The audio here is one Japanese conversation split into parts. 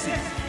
Sexy.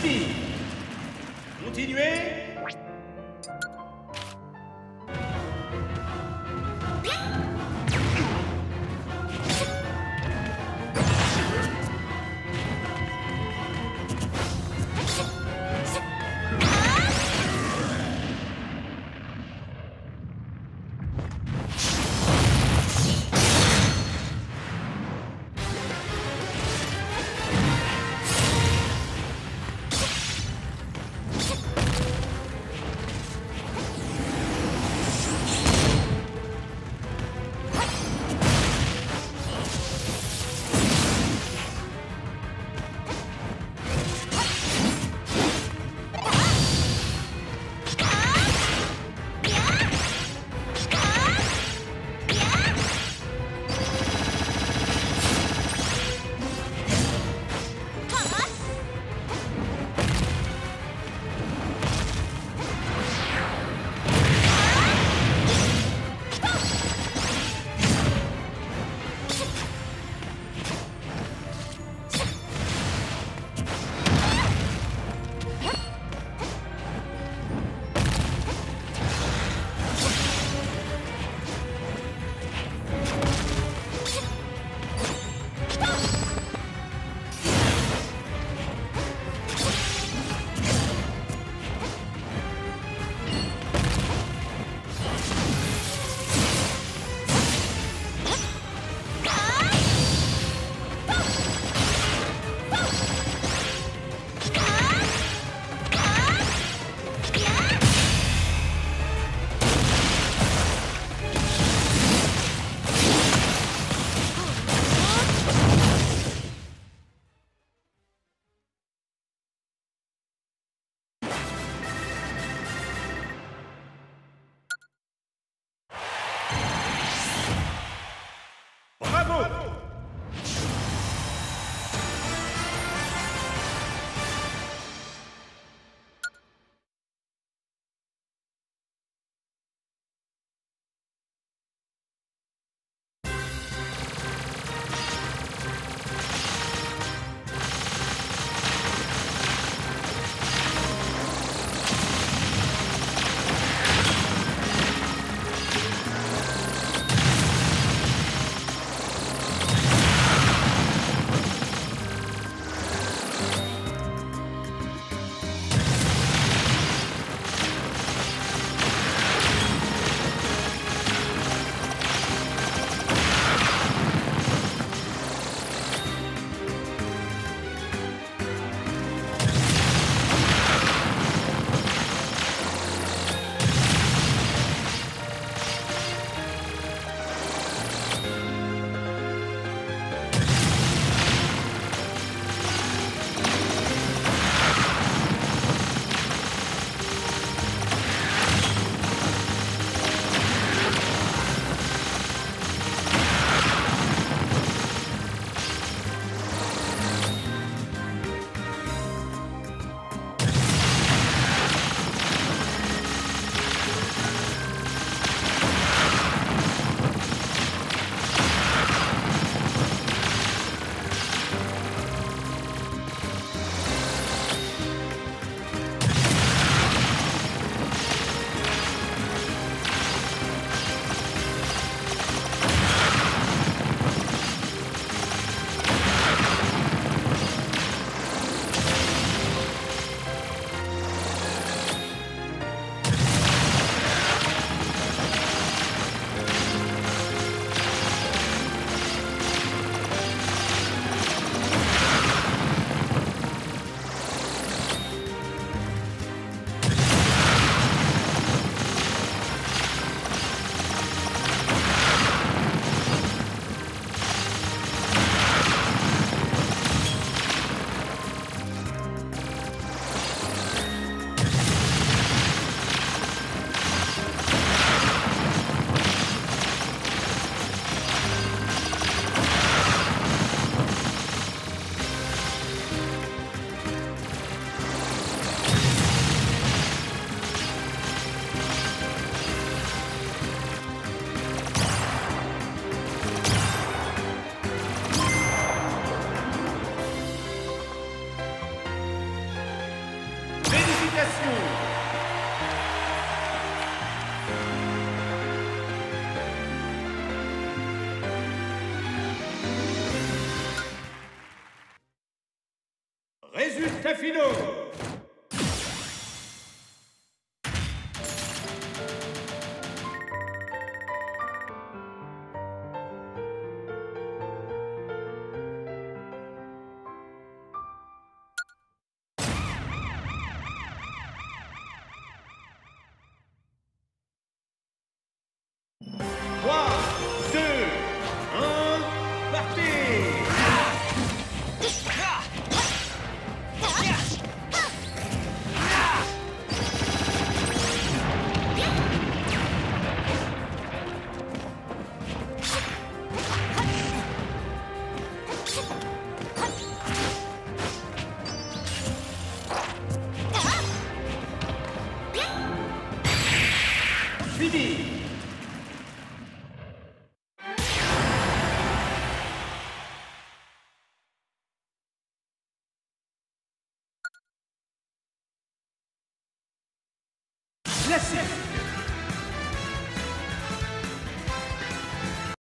City. Continuez.